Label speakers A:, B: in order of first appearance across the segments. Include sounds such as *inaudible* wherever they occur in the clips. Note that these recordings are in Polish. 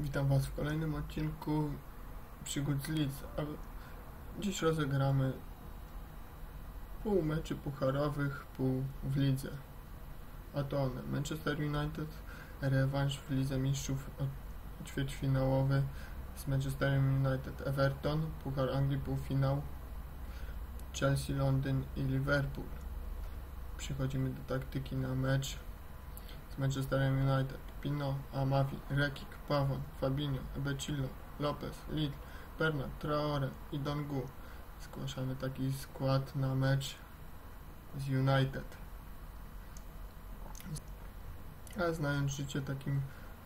A: Witam Was w kolejnym odcinku Przygód z Leeds. Dziś rozegramy pół meczy pucharowych, pół w lidze. A to one Manchester United, rewanż w Lidze Mistrzów ćwierćfinałowy z Manchesterem United, Everton, Puchar Anglii półfinał, Chelsea, Londyn i Liverpool. Przechodzimy do taktyki na mecz z Manchesterem United. Pino, Amavi, Rekik, Pawon, Fabinho, Ebecillo, Lopez, Lidl, Bernard, Traore i Dongu. Zgłaszamy taki skład na mecz z United. A znając życie, takim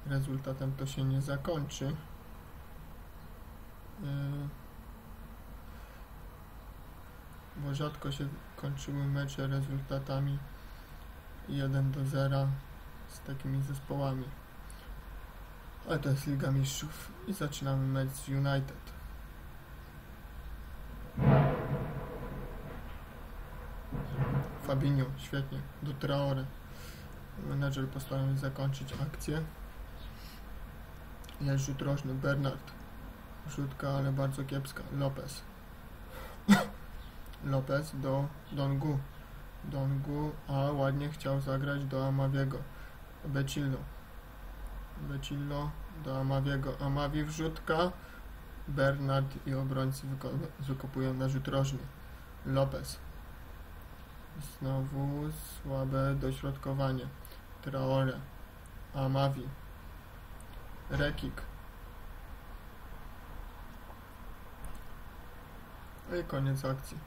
A: rezultatem to się nie zakończy. Yy, Bo rzadko się kończyły mecze rezultatami 1 do 0 z takimi zespołami. Ale to jest Liga Mistrzów i zaczynamy mecz z United. Fabinho, świetnie, do Traore. Menedżer postanowił zakończyć akcję. Jest rzut rożny, Bernard. Rzutka, ale bardzo kiepska. Lopez. *coughs* Lopez do Dongu. Dongu, a ładnie chciał zagrać do Amawiego. Becillo. Becillo do Amawiego. Amawi wrzutka. Bernard i obrońcy wyko- wykopują na rzut rożny. Lopez. Znowu słabe dośrodkowanie. Traore. Amawi. Rekik. No I koniec akcji.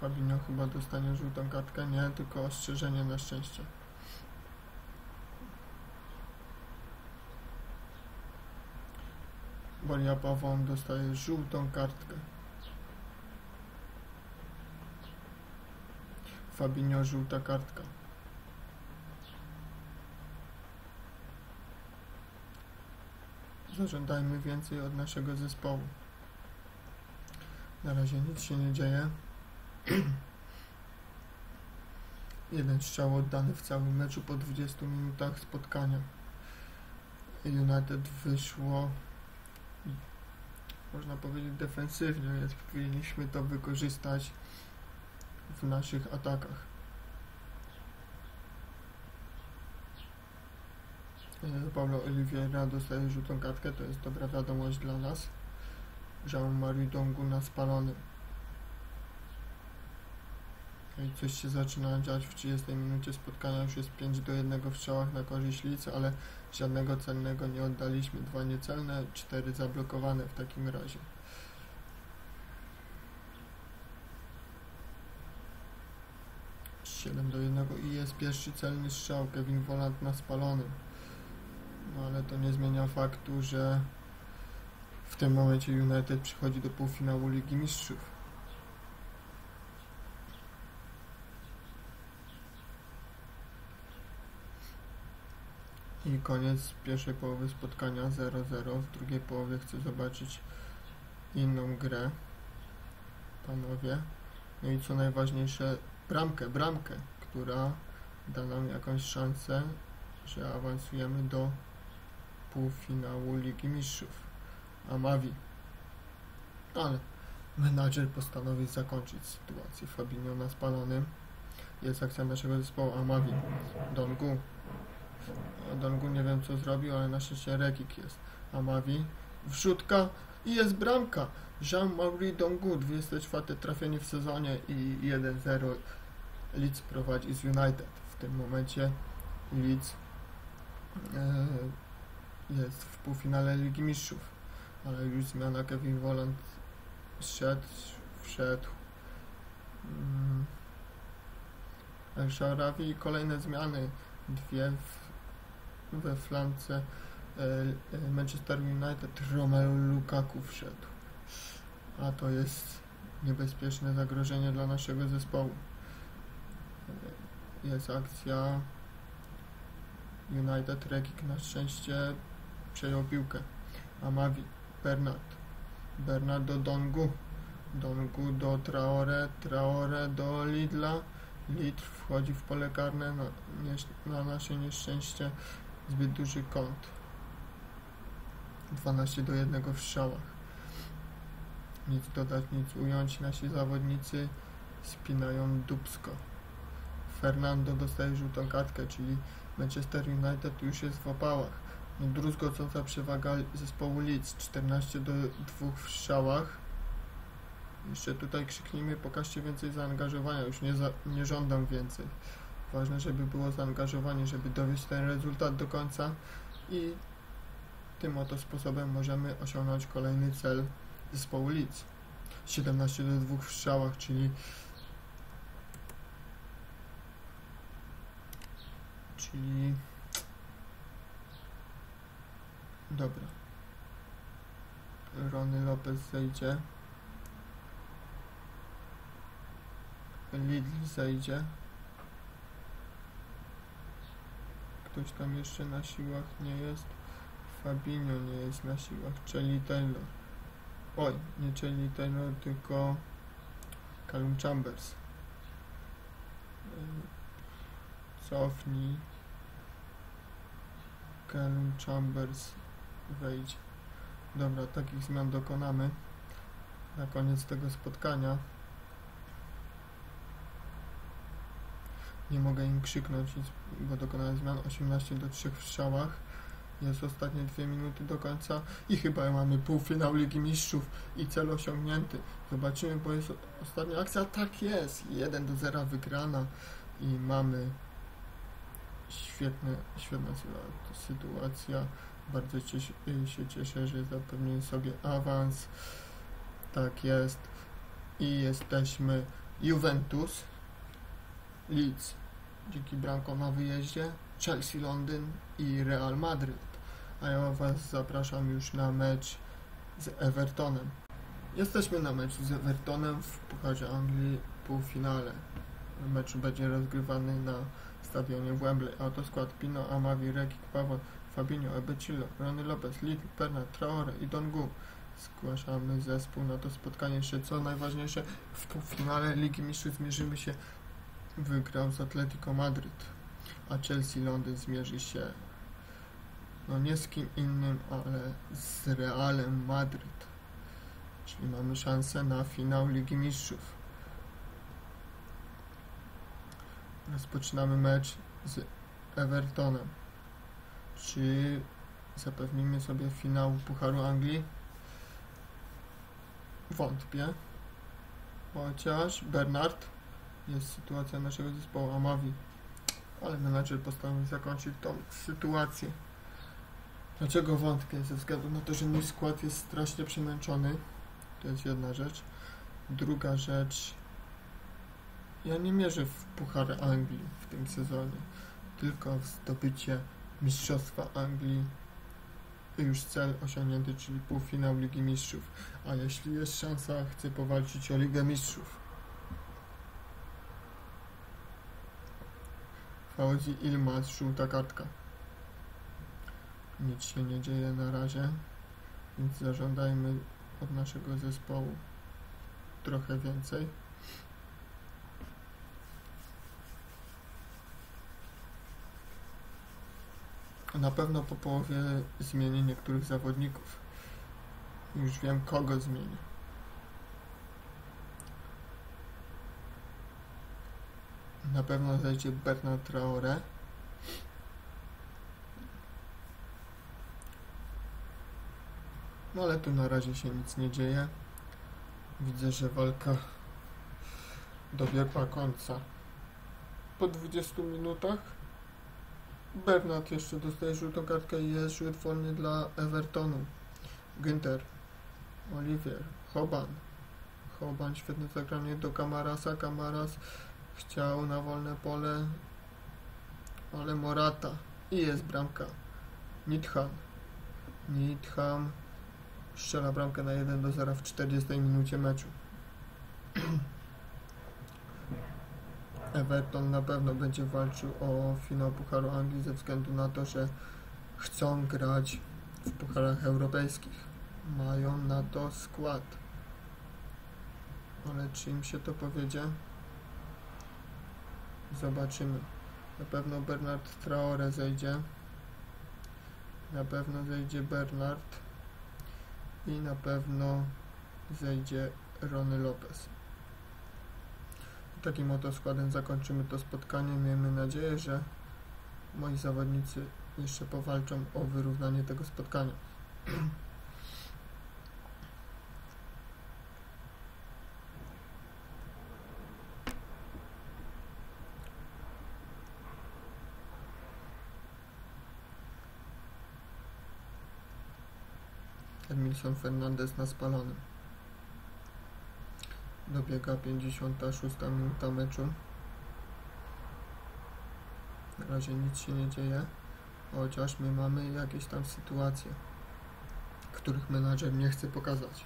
A: Fabinho chyba dostanie żółtą kartkę. Nie, tylko ostrzeżenie na szczęście. Bolia Pawon dostaje żółtą kartkę. Fabinho żółta kartka. Zażądajmy więcej od naszego zespołu. Na razie nic się nie dzieje. *clears throat* Jeden strzał oddany w całym meczu po 20 minutach spotkania. United wyszło można powiedzieć defensywnie, więc powinniśmy to wykorzystać w naszych atakach. E, Paulo Oliveira dostaje żółtą kartkę, to jest dobra wiadomość dla nas. Jean-Marie Dongu na spalonym. Coś się zaczyna dziać w 30 minucie spotkania, już jest 5 do 1 w strzałach na korzyść Leeds, ale żadnego celnego nie oddaliśmy. Dwa niecelne, cztery zablokowane w takim razie. Siedem do jednego i jest pierwszy celny strzał, Kevin Volant na spalonym. No ale to nie zmienia faktu, że w tym momencie United przychodzi do półfinału Ligi Mistrzów. I koniec pierwszej połowy spotkania 0-0. W drugiej połowie chcę zobaczyć inną grę. Panowie. No i co najważniejsze, bramkę, bramkę, która da nam jakąś szansę, że awansujemy do półfinału Ligi Mistrzów. Amavi. Ale menadżer postanowił zakończyć sytuację. Fabinho na spalonym. Jest akcja naszego zespołu Amavi. Dongu. Dongu nie wiem co zrobił, ale na szczęście Rekik jest. Amavi. Wrzutka i jest bramka. Jean-Marie Dongu, 24 trafienie w sezonie i 1-0 Leeds prowadzi z United. W tym momencie Leeds e, jest w półfinale Ligi Mistrzów, ale już zmiana Kevin Volant wszedł, wszedł mm, El Shaarawy i kolejne zmiany, dwie w, we flance e, e, Manchester United, Romelu Lukaku wszedł, a to jest niebezpieczne zagrożenie dla naszego zespołu. E, Jest akcja United, Rekik na szczęście przejął piłkę. Amavi, Bernard. Bernard do Dongu. Dongu do Traore. Traore do Lidla. Lidl wchodzi w pole karne na, na nasze nieszczęście. Zbyt duży kąt. 12 do 1 w strzałach. Nic dodać, nic ująć. Nasi zawodnicy spinają dubsko. Fernando dostaje żółtą kartkę, czyli Manchester United już jest w opałach. No, druzgocąca przewaga zespołu Leeds 14 do 2 w strzałach. Jeszcze tutaj krzyknijmy, pokażcie więcej zaangażowania. Już nie, za, nie żądam więcej. Ważne, żeby było zaangażowanie, żeby dowieść ten rezultat do końca i tym oto sposobem możemy osiągnąć kolejny cel zespołu Leeds. 17 do 2 w strzałach, czyli czyli dobra. Rony Lopez zejdzie. Lidl zejdzie ktoś tam jeszcze na siłach nie jest. Fabinho nie jest na siłach. Chelly Taylor. Oj, nie Chelly Taylor tylko Callum Chambers. Cofnij. Callum Chambers wejdzie. Dobra, takich zmian dokonamy na koniec tego spotkania nie mogę im krzyknąć, bo dokonałem zmian 18 do 3 w strzałach jest ostatnie dwie minuty do końca i chyba mamy półfinał Ligi Mistrzów i cel osiągnięty. Zobaczymy, bo jest ostatnia akcja. Tak jest. 1 do 0 wygrana i mamy świetne, świetna sytuacja. Bardzo cieszę, się cieszę, że zapewniłem sobie awans. Tak jest. I jesteśmy Juventus, Leeds dzięki bramkom na wyjeździe, Chelsea Londyn i Real Madryt. A ja Was zapraszam już na mecz z Evertonem. Jesteśmy na meczu z Evertonem w Pucharze Anglii półfinale. Mecz będzie rozgrywany na stadionie Wembley. A to skład Pino, Amavi, Rekik, Pawon, Fabinho, Ebecillo, Rony Lopez, Lidl, Bernard, Traore i Dongu. Zgłaszamy zespół na to spotkanie. Jeszcze co najważniejsze, w półfinale Ligi Mistrzów zmierzymy się wygrał z Atletico Madryt, a Chelsea Londyn zmierzy się no nie z kim innym, ale z Realem Madryt. Czyli mamy szansę na finał Ligi Mistrzów. Rozpoczynamy mecz z Evertonem. Czy zapewnimy sobie finał Pucharu Anglii? Wątpię. Chociaż Bernard jest sytuacja naszego zespołu Amavi. Ale menadżer postanowił zakończyć tą sytuację. Dlaczego wątpię? Ze względu na to, że mój skład jest strasznie przemęczony. To jest jedna rzecz. Druga rzecz. Ja nie mierzę w Puchar Anglii w tym sezonie, tylko w zdobycie Mistrzostwa Anglii. Już cel osiągnięty, czyli półfinał Ligi Mistrzów. A jeśli jest szansa, chcę powalczyć o Ligę Mistrzów. Fauzi Ilmaz, żółta kartka. Nic się nie dzieje na razie, więc zażądajmy od naszego zespołu trochę więcej. Na pewno po połowie zmieni niektórych zawodników. Już wiem kogo zmieni. Na pewno zejdzie Bernard Traore. No ale tu na razie się nic nie dzieje. Widzę, że walka dobiegła końca. Po 20 minutach Bernard jeszcze dostaje żółtą kartkę i jest rzut wolny dla Evertonu. Günther, Olivier, Hoban. Hoban, świetne zagranie do Kamarasa. Kamaras chciał na wolne pole, ale Morata. I jest bramka. Nitham. Nitham strzela bramkę na 1 do 0 w 40 minucie meczu. *clears throat* Everton na pewno będzie walczył o finał Pucharu Anglii ze względu na to, że chcą grać w pucharach europejskich. Mają na to skład. Ale czy im się to powiedzie? Zobaczymy. Na pewno Bernard Traore zejdzie. Na pewno zejdzie Bernard i na pewno zejdzie Rony Lopez. Takim oto składem zakończymy to spotkanie. Miejmy nadzieję, że moi zawodnicy jeszcze powalczą o wyrównanie tego spotkania. *clears throat* Edmilson Fernandez na spalonym. Dobiega 56 minuta meczu. Na razie nic się nie dzieje, chociaż my mamy jakieś tam sytuacje, których menadżer nie chce pokazać.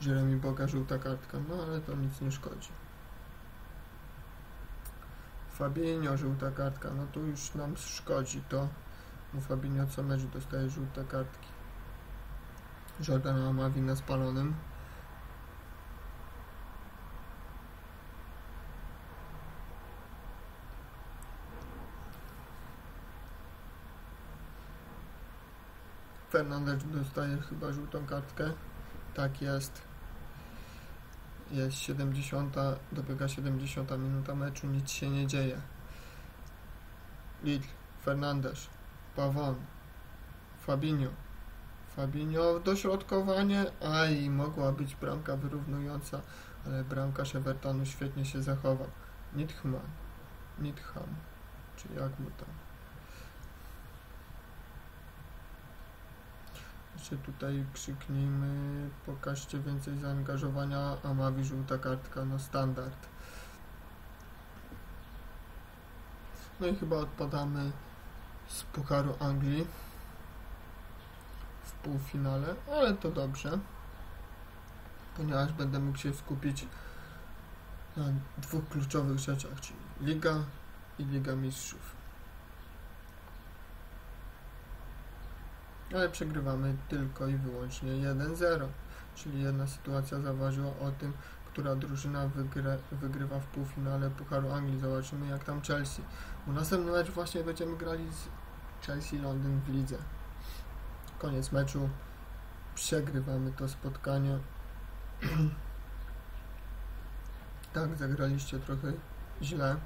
A: Jeremy Boga żółta kartka, no ale to nic nie szkodzi. Fabinho żółta kartka, no to już nam szkodzi to, bo Fabinho co mecz dostaje żółte kartki. Jordan Amavi na spalonym. Fernandez dostaje chyba żółtą kartkę. Tak jest. Jest 70, dobiega 70 minuta meczu, nic się nie dzieje. Lidl, Fernandez, Pavon, Fabinho. Fabinho dośrodkowanie, aj, mogła być bramka wyrównująca, ale bramkarz Evertonu świetnie się zachował. Nithman, Nitham, czy jak mu tam. Jeszcze tutaj krzyknijmy, pokażcie więcej zaangażowania, a Mawi żółta kartka, no standard. No i chyba odpadamy z Pucharu Anglii półfinale, ale to dobrze, ponieważ będę mógł się skupić na dwóch kluczowych rzeczach, czyli Liga i Liga Mistrzów. ale przegrywamy tylko i wyłącznie 1-0, czyli jedna sytuacja zaważyła o tym, która drużyna wygry, wygrywa w półfinale Pucharu Anglii. Zobaczymy jak tam Chelsea. U następny mecz właśnie będziemy grali z Chelsea Londyn w lidze. Koniec meczu. Przegrywamy to spotkanie. *clears throat* tak, zagraliście trochę źle.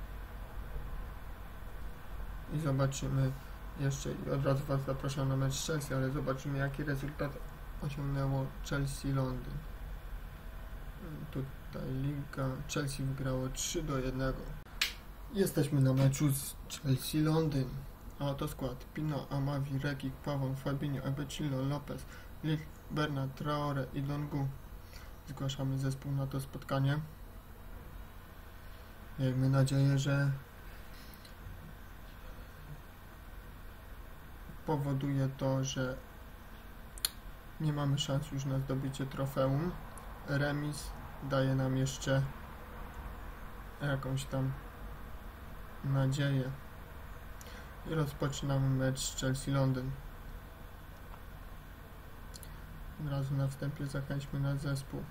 A: I zobaczymy jeszcze i od razu Was zapraszam na mecz Chelsea, ale zobaczymy jaki rezultat osiągnęło Chelsea Londyn. Tutaj Liga Chelsea wygrało 3 do 1. Jesteśmy na meczu z Chelsea Londyn. A oto skład. Pino, Amavi, Rekik, Pawon, Fabinho, Ebecillo, Lopez, Lich, Bernard, Traore i Dongu. Zgłaszamy zespół na to spotkanie. Miejmy nadzieję, że powoduje to, że nie mamy szans już na zdobycie trofeum. Remis daje nam jeszcze jakąś tam nadzieję. I rozpoczynamy mecz z Chelsea Londyn. Od razu na wstępie zachęćmy na zespół.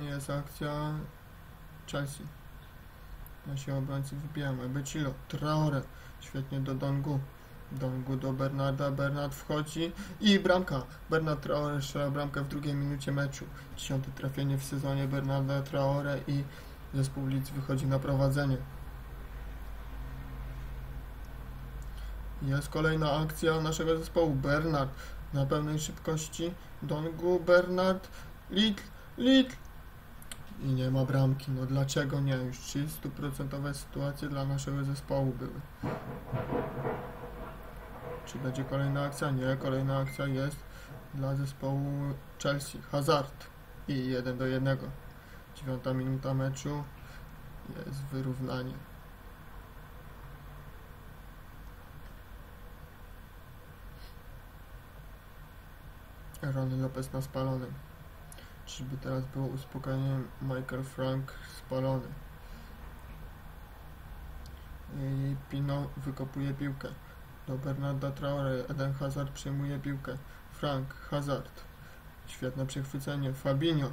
A: Jest akcja Chelsea. Nasi obrońcy wybijają Ebecilo, Traore, świetnie do Dongu. Dongu do Bernarda, Bernard wchodzi i bramka. Bernard Traore strzela bramkę w drugiej minucie meczu. Dziesiąte trafienie w sezonie Bernarda Traore i zespół Leeds wychodzi na prowadzenie. Jest kolejna akcja naszego zespołu. Bernard na pełnej szybkości. Dongu, Bernard, Lidl, Lidl, i nie ma bramki. No dlaczego nie? Już 30% sytuacje dla naszego zespołu były. Czy będzie kolejna akcja? Nie, kolejna akcja jest dla zespołu Chelsea. Hazard i 1 do 1. Dziewiąta minuta meczu jest wyrównanie. Ronny Lopez na spalonym. Czyżby teraz było uspokojenie Michael Frank spalony. I Pino wykopuje piłkę. Do Bernarda Traore. Eden Hazard przejmuje piłkę. Frank, Hazard. Świetne przechwycenie. Fabinho.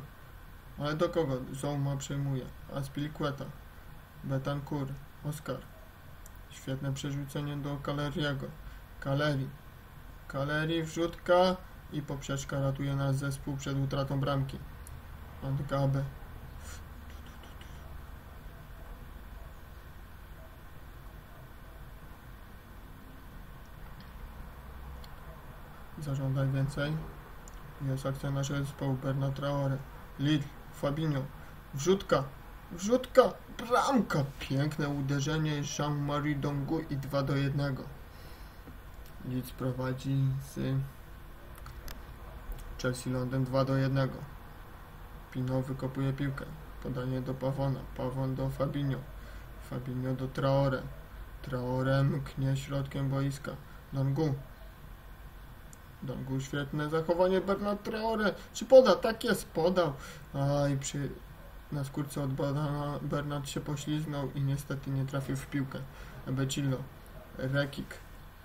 A: Ale do kogo? Zouma przejmuje. Aspilicueta. Betancourt. Oscar. Świetne przerzucenie do Kaleriego. Kaleri. Kaleri wrzutka i poprzeczka ratuje nasz zespół przed utratą bramki. Od Gabe. Zażądaj więcej. Jest akcja naszego zespołu. Bernard Traore. Lidl. Fabinho. Wrzutka. Wrzutka. Bramka. Piękne uderzenie Jean-Marie Dongu i 2 do 1. Leeds prowadzi z Chelsea Londyn 2 do 1. Pino wykopuje piłkę. Podanie do Pawona. Pawon do Fabinho. Fabinho do Traore. Traore mknie środkiem boiska. Dongu. Dongu świetne zachowanie Bernard Traore. Czy poda? Tak jest, podał. Aj, przy, na skórce od badana Bernard się pośliznął i niestety nie trafił w piłkę. Ebecillo. Rekik.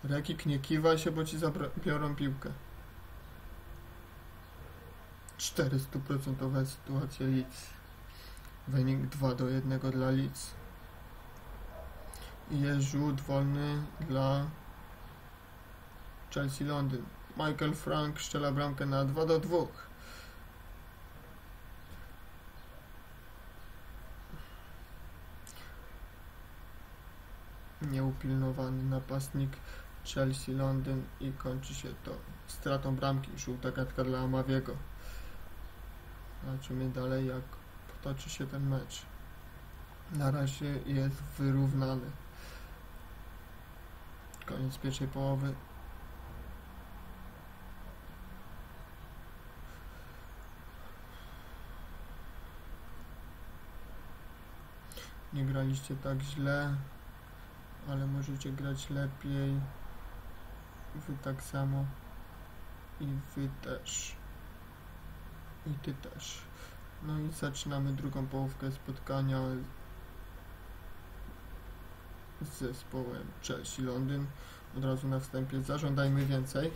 A: Rekik nie kiwa się, bo ci zabiorą piłkę. 400% sytuacja Leeds. Wynik 2 do 1 dla Leeds. Jest rzut wolny dla Chelsea Londyn. Michael Frank strzela bramkę na 2 do 2. Nieupilnowany napastnik Chelsea Londyn i kończy się to stratą bramki. Żółta kartka dla Amawiego. Zobaczymy dalej jak potoczy się ten mecz. Na razie jest wyrównany. Koniec pierwszej połowy. Nie graliście tak źle, ale możecie grać lepiej. Wy tak samo. I wy też. I ty też. No i zaczynamy drugą połówkę spotkania z zespołem Chelsea Londyn. Od razu na wstępie zażądajmy więcej.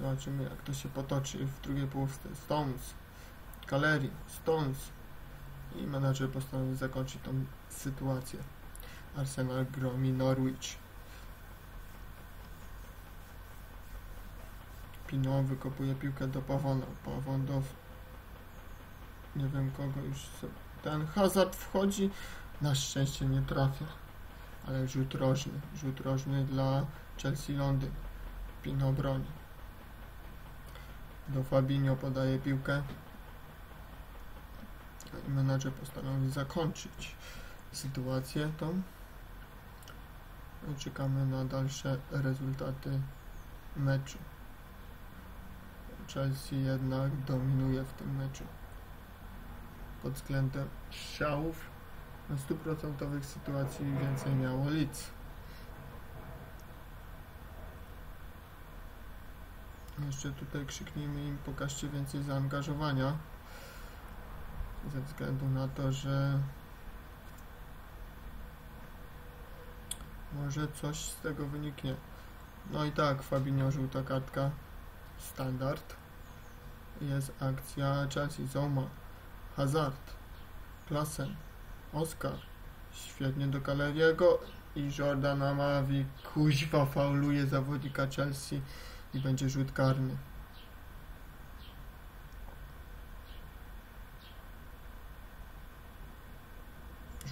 A: Zobaczymy jak to się potoczy w drugiej połówce. Stones, Kaleri, Stones i menadżer postanowił zakończyć tą sytuację. Arsenal gromi Norwich. Pino wykopuje piłkę do Pawona. Pawon do... Nie wiem kogo już... Ten Hazard wchodzi. Na szczęście nie trafia. Ale rzut rożny. Rzut rożny dla Chelsea Londyn. Pino broni. Do Fabinho podaje piłkę. Menadżer postanowił zakończyć sytuację tą. Czekamy na dalsze rezultaty meczu. Chelsea jednak dominuje w tym meczu. Pod względem strzałów na 100% sytuacji więcej miało Leeds. Jeszcze tutaj krzyknijmy im, pokażcie więcej zaangażowania. Ze względu na to, że może coś z tego wyniknie. No i tak, Fabinho żółta kartka. Standard. Jest akcja Chelsea, Zoma, Hazard, Klassen, Oscar. Świetnie do Kaleriego i Jordan Amavi kuźwa fauluje zawodnika Chelsea i będzie rzut karny.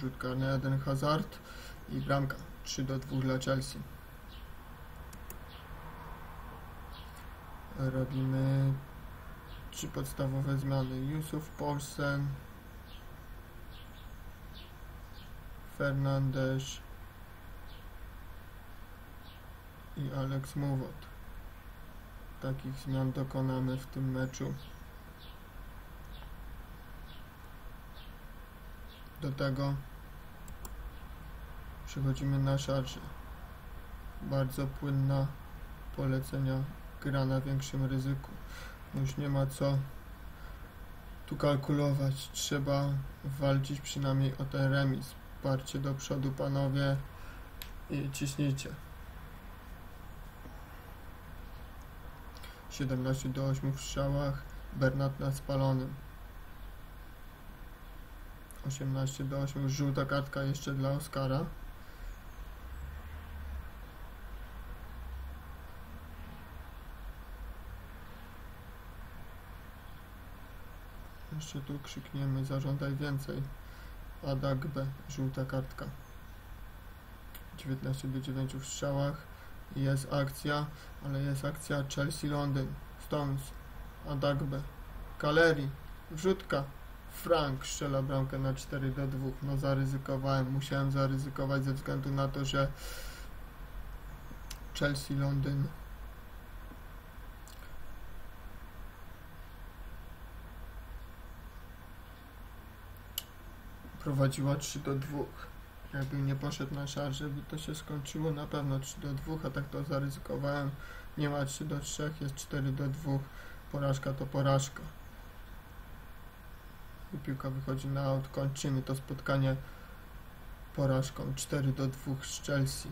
A: Rzut karny Eden Hazard i bramka 3 do 2 dla Chelsea. Robimy trzy podstawowe zmiany. Yusuf Paulsen, Fernandes i Alex Mowot. Takich zmian dokonamy w tym meczu. Do tego przechodzimy na szarże. Bardzo płynna polecenia gra na większym ryzyku. Już nie ma co tu kalkulować. Trzeba walczyć przynajmniej o ten remis. Parcie do przodu, panowie, i ciśnijcie. 17 do 8 w strzałach. Bernat na spalonym. 18 do 8. Żółta kartka jeszcze dla Oscara. Jeszcze tu krzykniemy zażądaj więcej. Adak B, żółta kartka. 19 do 9 w strzałach. Jest akcja, ale jest akcja Chelsea Londyn. Stones, Adak B. Kaleri, wrzutka. Frank strzela bramkę na 4 do 2. No zaryzykowałem, musiałem zaryzykować ze względu na to, że Chelsea prowadziła 3 do 2. Jakbym nie poszedł na szarże, by to się skończyło na pewno 3 do 2, a tak to zaryzykowałem. Nie ma 3 do 3, jest 4 do 2. Porażka to porażka. I piłka wychodzi na aut. Kończymy to spotkanie porażką 4 do 2 z Chelsea.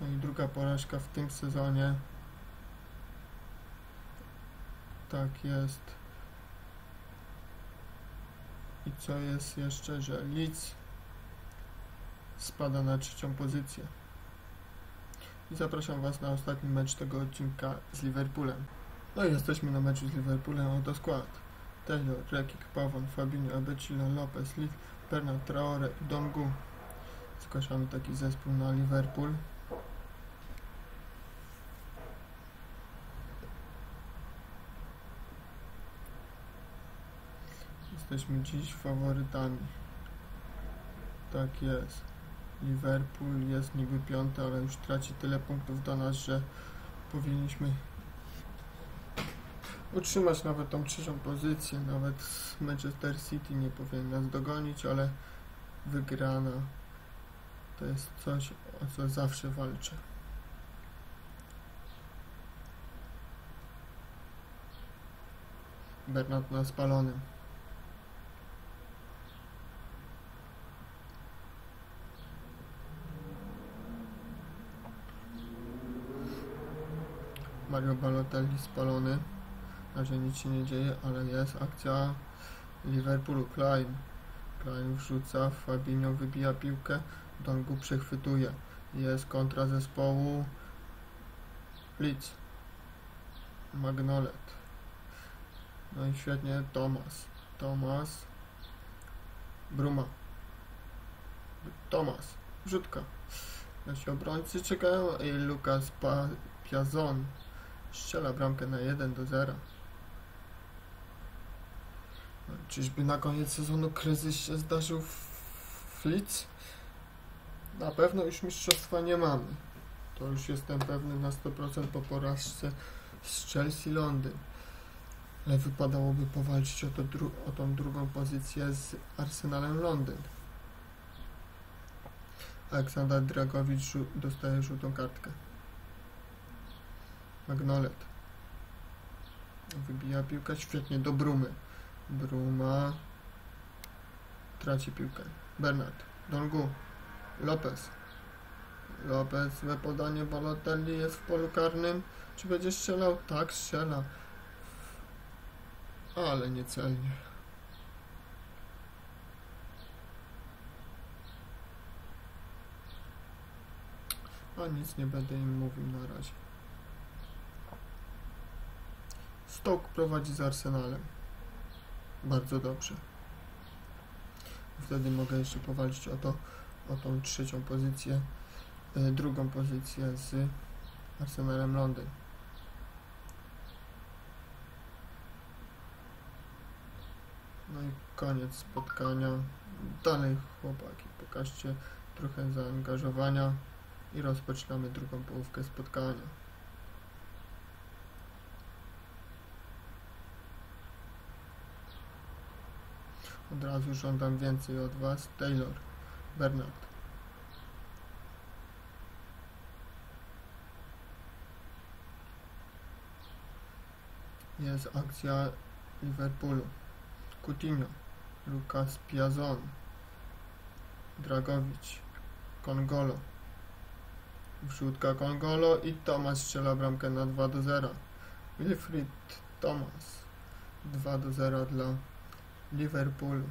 A: No i druga porażka w tym sezonie. Tak jest. I co jest jeszcze, że Leeds spada na trzecią pozycję. I zapraszam Was na ostatni mecz tego odcinka z Liverpoolem. No i jesteśmy na meczu z Liverpoolem. Oto skład. Taylor, Rekik, Pawon, Fabinho, Abecilo, Lopez, Lee, Bernard Traore i Dongu. Zgłaszamy taki zespół na Liverpool. Jesteśmy dziś faworytami. Tak jest. Liverpool jest niby piąty, ale już traci tyle punktów do nas, że powinniśmy utrzymać nawet tą trzecią pozycję. Nawet Manchester City nie powinien nas dogonić, ale wygrana to jest coś, o co zawsze walczę. Bernard na spalonym. Mario Balotelli spalony. Na razie nic się nie dzieje, ale jest akcja Liverpoolu. Klein. Klein wrzuca, Fabinho wybija piłkę, Dongu przechwytuje. Jest kontra zespołu Leeds. Magnolet. No i świetnie Tomas. Tomas. Bruma. Tomas. Wrzutka. Nasi obrońcy czekają i Lukas pa Piazon strzela bramkę na 1 do 0. No, czyżby na koniec sezonu kryzys się zdarzył w Leeds? Na pewno już mistrzostwa nie mamy. To już jestem pewny na 100% po porażce z Chelsea Londyn. Ale wypadałoby powalczyć o, to dru- o tą drugą pozycję z Arsenalem Londyn. Aleksander Dragowicz dostaje żółtą kartkę. Magnolet. Wybija piłkę świetnie do Brumy. Bruma traci piłkę. Bernard. Dongu. Lopez. Lopez, złe podanie Balotelli jest w polu karnym. Czy będzie strzelał? Tak, strzela. Ale niecelnie. A nic nie będę im mówił na razie. Stoke prowadzi z Arsenalem. Bardzo dobrze. Wtedy mogę jeszcze powalczyć o to, o tą trzecią pozycję, y, drugą pozycję z Arsenalem Londyn. No i koniec spotkania. Dalej chłopaki, pokażcie trochę zaangażowania i rozpoczynamy drugą połówkę spotkania. Od razu żądam więcej od Was. Taylor, Bernard. Jest akcja Liverpoolu. Coutinho, Lucas Piazon, Dragowicz, Kongolo. Wrzutka Kongolo i Tomas strzela bramkę na 2 do 0. Wilfried Thomas 2 do 0 dla Liverpoolu.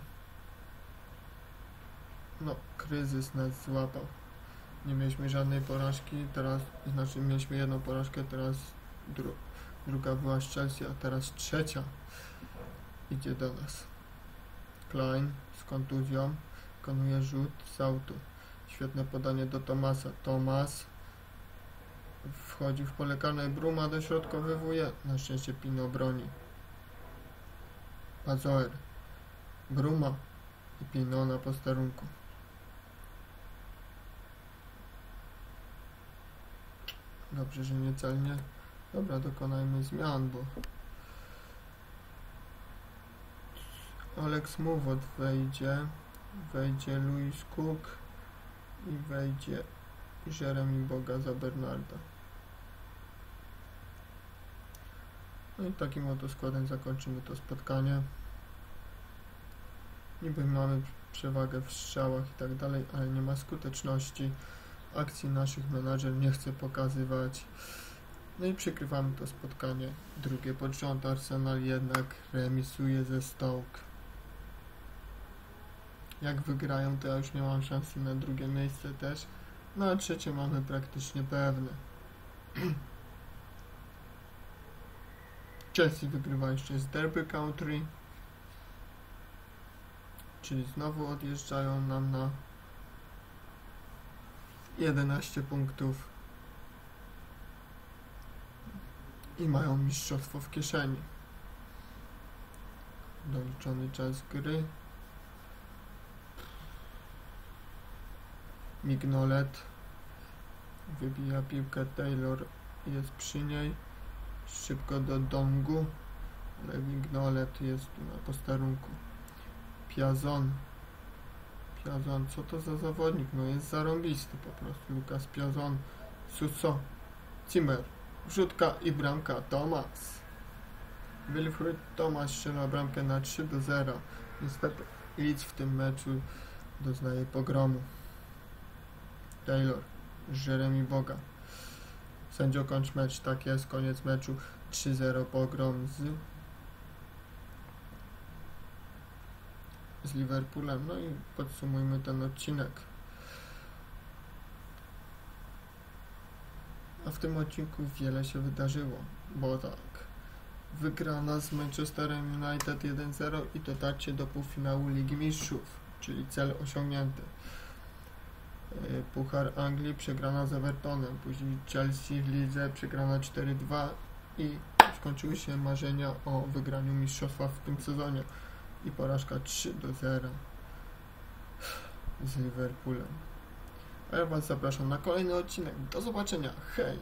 A: No, kryzys nas złapał. Nie mieliśmy żadnej porażki, teraz, znaczy mieliśmy jedną porażkę, teraz dru, druga była z Chelsea, a teraz trzecia. idzie do nas. Klein z kontuzją wykonuje rzut z autu. Świetne podanie do Tomasa. Tomas wchodzi w pole karne. Bruma dośrodkowywuje. Na szczęście Pino broni. Pazoer. Bruma i Pino na posterunku. Dobrze, że niecelnie. Dobra, dokonajmy zmian, bo Alex Mowot wejdzie, wejdzie Louis Cook i wejdzie Jeremy Boga za Bernarda. No i takim oto składem zakończymy to spotkanie. Niby mamy przewagę w strzałach i tak dalej, ale nie ma skuteczności. Akcji naszych menadżer nie chce pokazywać. No i przykrywamy to spotkanie. Drugie pod rząd Arsenal jednak remisuje ze Stoke. Jak wygrają, to ja już nie mam szansy na drugie miejsce też. No a trzecie mamy praktycznie pewne. *clears throat* Chelsea wygrywa jeszcze z Derby Country. Czyli znowu odjeżdżają nam na 11 punktów i mają mistrzostwo w kieszeni. Doliczony czas gry. Mignolet wybija piłkę Taylor jest przy niej szybko do Dongu ale Mignolet jest na posterunku Piazon Piazon, co to za zawodnik? No jest zarąbisty po prostu Lukas Piazon Suso Zimmer Wrzutka i bramka Thomas Wilfried Thomas strzela bramkę na 3 do 0 niestety Leeds w tym meczu doznaje pogromu Taylor, Jeremy Boga. Sędzio kończ mecz, tak jest, koniec meczu. 3-0 pogrom z z Liverpoolem. No i podsumujmy ten odcinek. A w tym odcinku wiele się wydarzyło, bo tak. Wygrana z Manchesterem United 1-0 i dotarcie do półfinału Ligi Mistrzów, czyli cel osiągnięty. Y, Puchar Anglii przegrana z Evertonem, później Chelsea w lidze przegrana 4-2 i skończyły się marzenia o wygraniu mistrzostwa w tym sezonie i porażka 3 0 z Liverpoolem. A ja Was zapraszam na kolejny odcinek. Do zobaczenia. Hej!